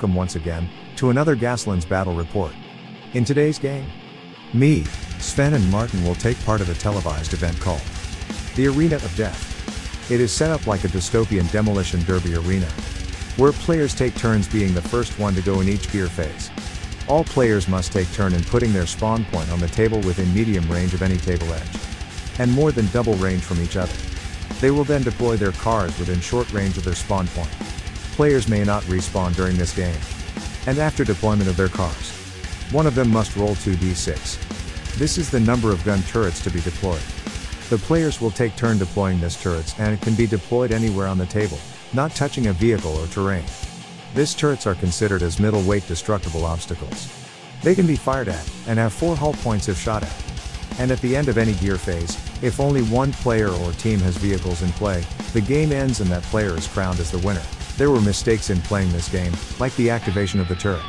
welcome once again to another Gaslands Battle Report. In today's game, me, Sven, and Martin will take part of a televised event called the Arena of Death. It is set up like a dystopian demolition derby arena, where players take turns being the first one to go in each gear phase. All players must take turn in putting their spawn point on the table within medium range of any table edge, and more than double range from each other. They will then deploy their cars within short range of their spawn point. Players may not respawn during this game. And after deployment of their cars, one of them must roll 2d6. This is the number of gun turrets to be deployed. The players will take turn deploying this turrets and it can be deployed anywhere on the table, not touching a vehicle or terrain. This turrets are considered as middleweight destructible obstacles. They can be fired at, and have 4 hull points if shot at. And at the end of any gear phase, if only one player or team has vehicles in play, the game ends and that player is crowned as the winner. There were mistakes in playing this game, like the activation of the turret.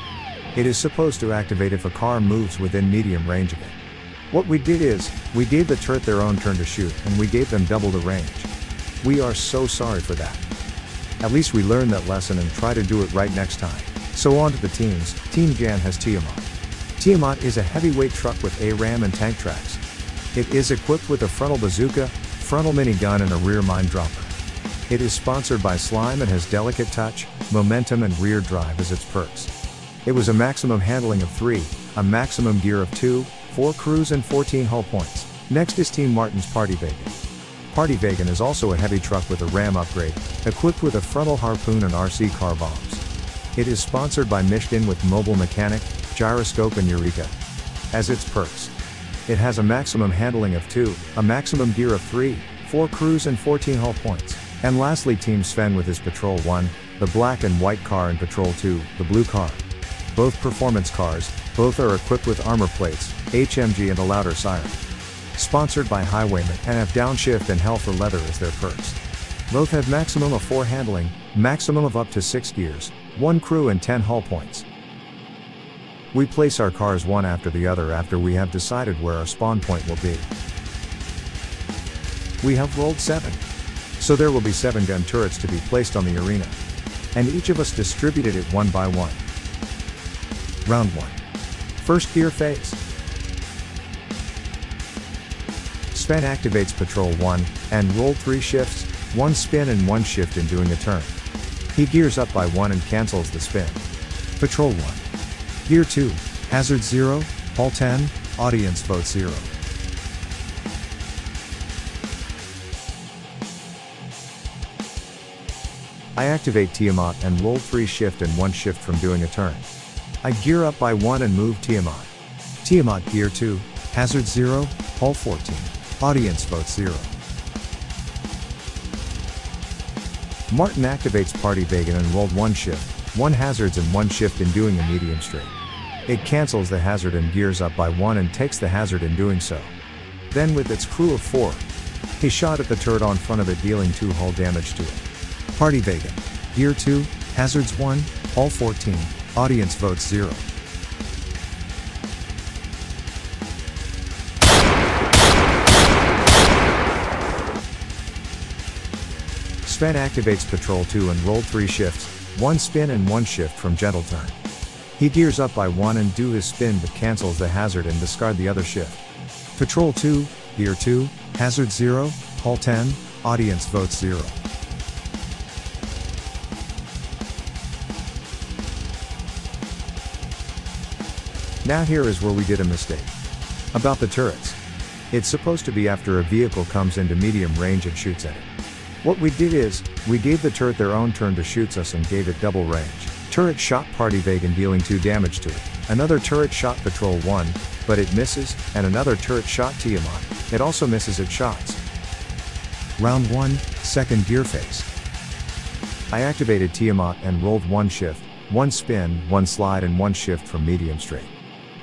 It is supposed to activate if a car moves within medium range of it. What we did is, we gave the turret their own turn to shoot, and we gave them double the range. We are so sorry for that. At least we learned that lesson and try to do it right next time. So on to the teams, Team Jan has Tiamat. Tiamat is a heavyweight truck with a ram and tank tracks. It is equipped with a frontal bazooka, frontal minigun and a rear mine dropper. It is sponsored by Slime and has delicate touch, momentum and rear drive as its perks. It was a maximum handling of 3, a maximum gear of 2, 4 crews and 14 hull points. Next is Team Martin's Party Vegan. Party Vegan is also a heavy truck with a RAM upgrade, equipped with a frontal harpoon and RC car bombs. It is sponsored by Mishkin with mobile mechanic, gyroscope and Eureka. As its perks. It has a maximum handling of 2, a maximum gear of 3, 4 crews and 14 hull points. And lastly Team Sven with his Patrol 1, the black and white car and Patrol 2, the blue car. Both performance cars, both are equipped with armor plates, HMG and a louder siren. Sponsored by Highwayman and have downshift and hell for leather as their perks. Both have maximum of 4 handling, maximum of up to 6 gears, 1 crew and 10 hull points. We place our cars one after the other after we have decided where our spawn point will be. We have rolled 7. So there will be 7 gun turrets to be placed on the arena. And each of us distributed it one by one. Round 1. First gear phase. Sven activates Patrol 1, and roll 3 shifts, 1 spin and 1 shift in doing a turn. He gears up by 1 and cancels the spin. Patrol 1. Gear 2, Hazard 0, Hull 10, Audience Vote 0. I activate Tiamat and roll 3 shift and 1 shift from doing a turn. I gear up by 1 and move Tiamat. Tiamat Gear 2, Hazard 0, Hull 14. Audience vote 0. Martin activates Party Vegan and rolled 1 shift, 1 hazards and 1 shift in doing a medium straight. It cancels the hazard and gears up by 1 and takes the hazard in doing so. Then with its crew of 4, he shot at the turret on front of it dealing 2 hull damage to it. Party Vegan. Gear 2, Hazards 1, Hull 14, Audience votes 0. Sven activates Patrol 2 and roll 3 shifts, 1 spin and 1 shift from Gentle Turn. He gears up by 1 and do his spin but cancels the hazard and discard the other shift. Patrol 2, Gear 2, Hazard 0, Hull 10, Audience votes 0. Now here is where we did a mistake. About the turrets. It's supposed to be after a vehicle comes into medium range and shoots at it. What we did is, we gave the turret their own turn to shoot us and gave it double range. Turret shot Party Vegan dealing 2 damage to it. Another turret shot Patrol 1, but it misses, and another turret shot Tiamat. It also misses its shots. Round 1, second gear phase. I activated Tiamat and rolled 1 shift, 1 spin, 1 slide and 1 shift from medium straight.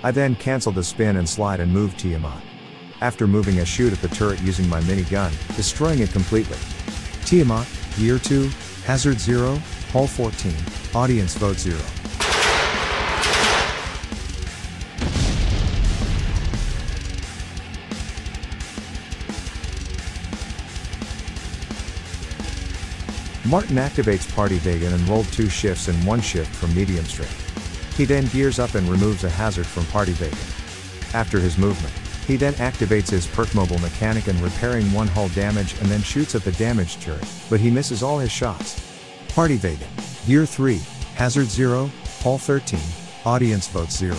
I then cancel the spin and slide and move Tiamat. After moving a shoot at the turret using my minigun, destroying it completely. Tiamat, Gear 2, Hazard 0, Hull 14, Audience Vote 0. Martin activates Party Vegan and rolled two shifts and one shift from medium straight. He then gears up and removes a hazard from Party Vegan. After his movement, he then activates his perk mobile mechanic and repairing one hull damage and then shoots at the damaged turret, but he misses all his shots. Party Vegan, Gear 3, Hazard 0, Hull 13, Audience Vote 0.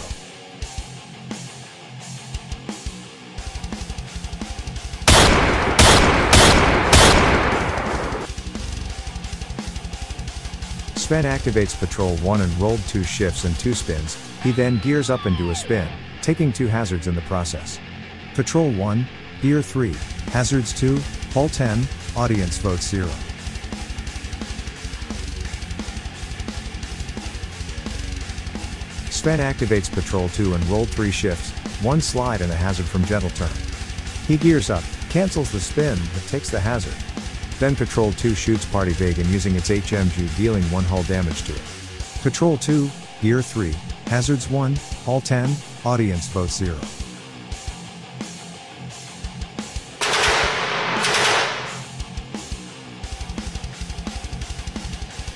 Sven activates Patrol 1 and rolled 2 shifts and 2 spins, he then gears up into a spin, taking 2 hazards in the process. Patrol 1, Gear 3, Hazards 2, Hull 10, Audience Vote 0. Sven activates Patrol 2 and rolled 3 shifts, 1 slide and a hazard from Gentle Turn. He gears up, cancels the spin, but takes the hazard. Then Patrol 2 shoots Party Vegan using its HMG dealing 1 hull damage to it. Patrol 2, Gear 3, Hazards 1, Hull 10, Audience Vote 0.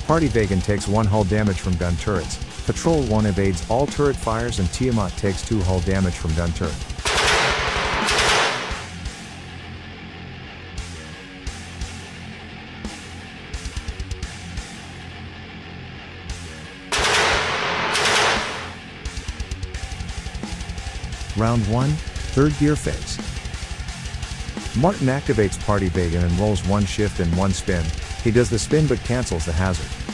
Party Vegan takes 1 hull damage from gun turrets, Patrol 1 evades all turret fires and Tiamat takes 2 hull damage from gun turret. Round 1, third gear phase. Martin activates Party Vegan and rolls one shift and one spin. He does the spin but cancels the hazard.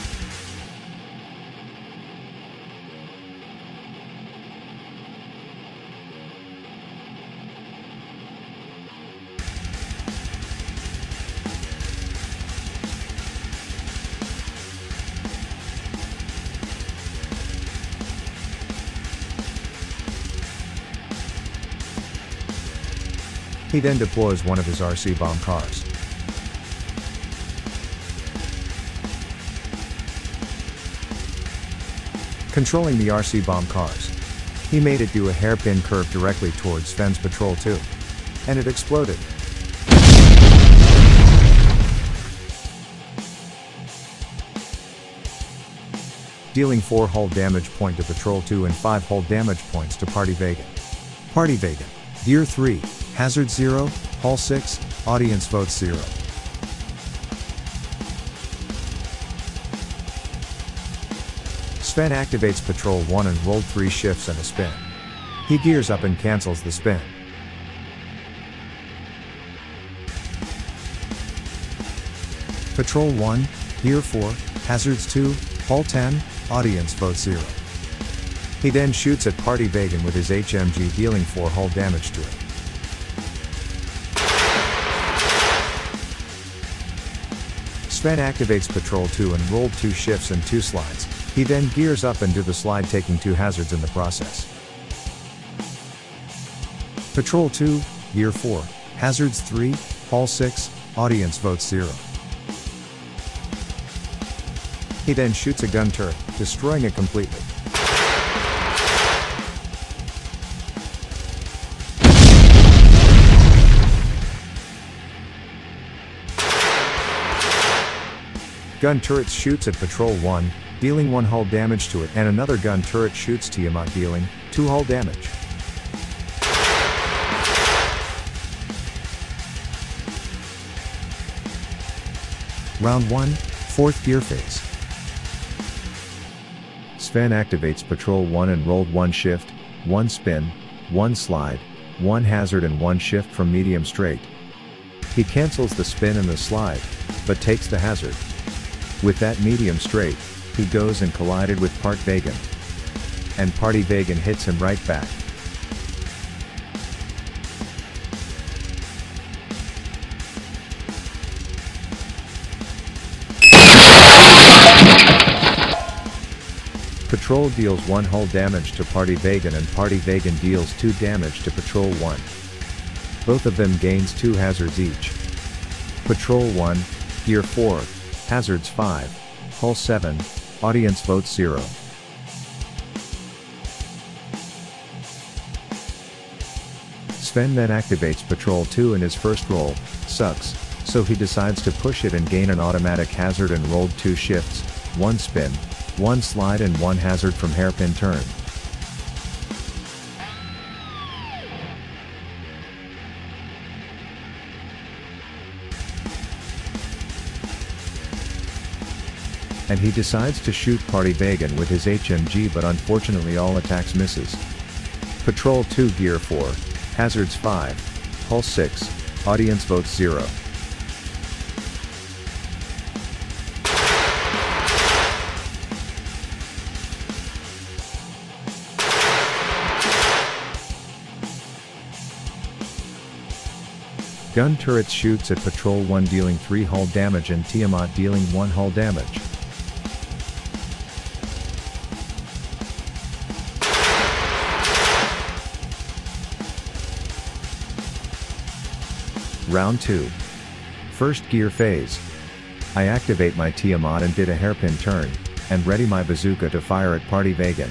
He then deploys one of his RC bomb cars. Controlling the RC bomb cars. He made it do a hairpin curve directly towards Sven's Patrol 2. And it exploded. Dealing 4 hull damage point to Patrol 2 and 5 hull damage points to Party Vegan. Party Vegan. Gear 3, Hazard 0, Hull 6, Audience Vote 0. Sven activates Patrol 1 and rolled 3 shifts and a spin. He gears up and cancels the spin. Patrol 1, Gear 4, Hazards 2, Hull 10, Audience Vote 0. He then shoots at Party Vegan with his HMG dealing 4 hull damage to it. Sven activates Patrol 2 and rolled 2 shifts and 2 slides, he then gears up and do the slide taking 2 hazards in the process. Patrol 2, Gear 4, Hazards 3, Hull 6, Audience Vote 0. He then shoots a gun turret, destroying it completely. Gun turret shoots at Patrol 1, dealing 1 hull damage to it and another gun turret shoots Tiamat dealing 2 hull damage. Round 1, 4th gear phase. Sven activates Patrol 1 and rolled 1 shift, 1 spin, 1 slide, 1 hazard and 1 shift from medium straight. He cancels the spin and the slide, but takes the hazard. With that medium straight, he goes and collided with Party Vegan. And Party Vegan hits him right back. Patrol deals 1 hull damage to Party Vegan and Party Vegan deals 2 damage to Patrol 1. Both of them gains 2 hazards each. Patrol 1, Gear 4, Hazards 5. Hull 7. Audience votes 0. Sven then activates Patrol 2 in his first roll, sucks, So he decides to push it and gain an automatic hazard and rolled two shifts, one spin, one slide and one hazard from hairpin turn. And he decides to shoot Party Vegan with his HMG but unfortunately all attacks misses. Patrol 2 Gear 4, Hazards 5, Hull 6, Audience Votes 0. Gun turrets shoots at Patrol 1 dealing 3 hull damage and Tiamat dealing 1 hull damage. Round 2. First gear phase. I activate my Tiamat and did a hairpin turn, and ready my bazooka to fire at Party Vegan.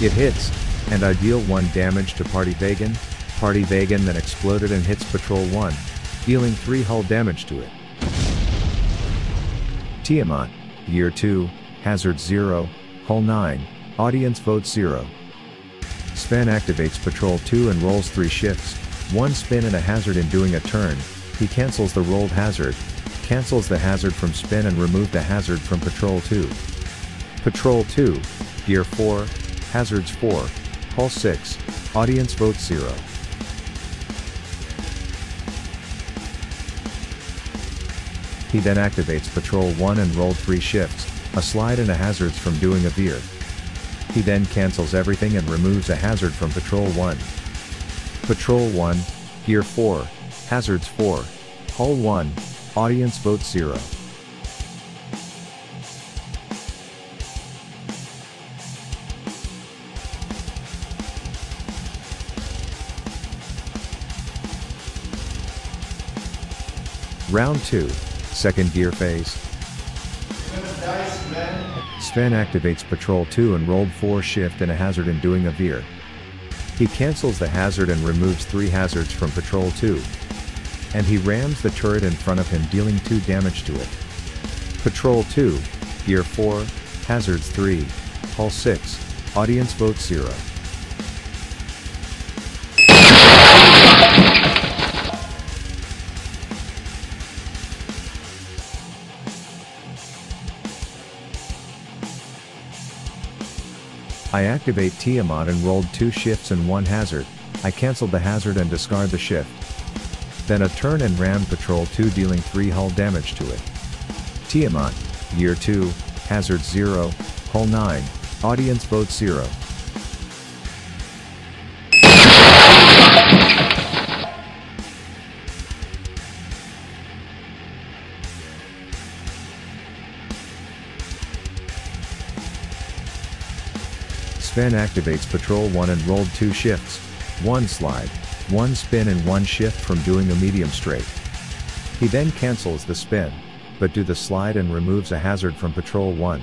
It hits, and I deal 1 damage to Party Vegan, Party Vegan then exploded and hits Patrol 1, dealing 3 hull damage to it. Tiamat, Gear 2, Hazard 0, Hull 9, Audience votes 0. Sven activates Patrol 2 and rolls 3 shifts, 1 spin and a hazard in doing a turn, he cancels the rolled hazard, cancels the hazard from spin and remove the hazard from Patrol 2. Patrol 2, Gear 4, Hazards 4, Hull 6, Audience votes 0. He then activates Patrol 1 and rolled 3 shifts, a slide and a hazards from doing a veer. He then cancels everything and removes a hazard from Patrol 1. Patrol 1, Gear 4, Hazards 4, Hull 1, Audience Vote 0. Round 2, Second Gear Phase. Sven activates Patrol 2 and rolled 4 shift and a hazard in doing a veer. He cancels the hazard and removes 3 hazards from Patrol 2. And he rams the turret in front of him dealing 2 damage to it. Patrol 2, Gear 4, Hazards 3, Hull 6, Audience Vote 0. I activate Tiamat and rolled two shifts and one hazard, I cancelled the hazard and discard the shift. Then a turn and ram Patrol 2 dealing 3 hull damage to it. Tiamat, Gear 2, Hazard 0, Hull 9, Audience Vote 0. Sven activates Patrol 1 and rolled 2 shifts, 1 slide, 1 spin and 1 shift from doing a medium straight. He then cancels the spin, but do the slide and removes a hazard from Patrol 1.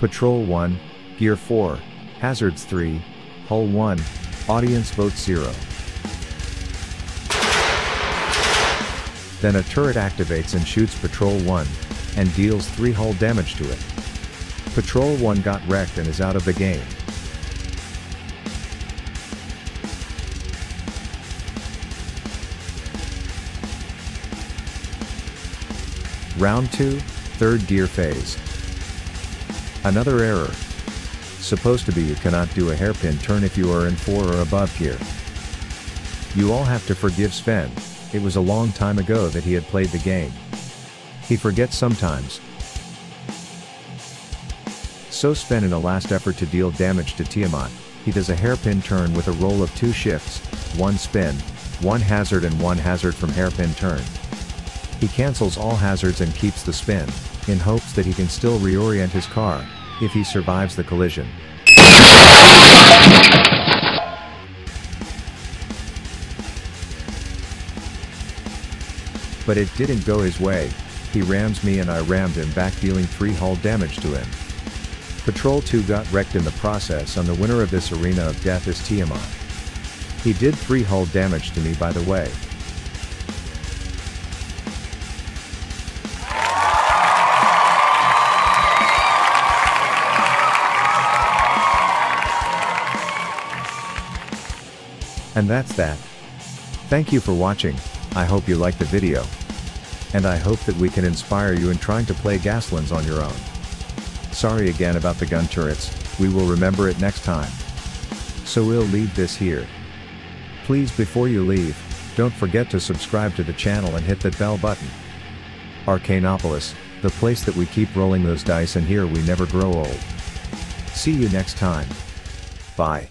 Patrol 1, Gear 4, Hazards 3, Hull 1, Audience Vote 0. Then a turret activates and shoots Patrol 1, and deals 3 hull damage to it. Patrol 1 got wrecked and is out of the game. Round 2, third gear phase. Another error. Supposed to be you cannot do a hairpin turn if you are in 4 or above gear. You all have to forgive Sven, it was a long time ago that he had played the game. He forgets sometimes. So Sven in a last effort to deal damage to Tiamat, he does a hairpin turn with a roll of 2 shifts, 1 spin, 1 hazard and 1 hazard from hairpin turn. He cancels all hazards and keeps the spin, in hopes that he can still reorient his car, if he survives the collision. But it didn't go his way, he rams me and I rammed him back dealing 3 hull damage to him. Patrol 2 got wrecked in the process and the winner of this arena of death is Tiamat. He did 3 hull damage to me by the way. And that's that. Thank you for watching, I hope you liked the video. And I hope that we can inspire you in trying to play Gaslands on your own. Sorry again about the gun turrets, we will remember it next time. So we'll leave this here. Please before you leave, don't forget to subscribe to the channel and hit that bell button. Arcanopolis, the place that we keep rolling those dice and here we never grow old. See you next time. Bye.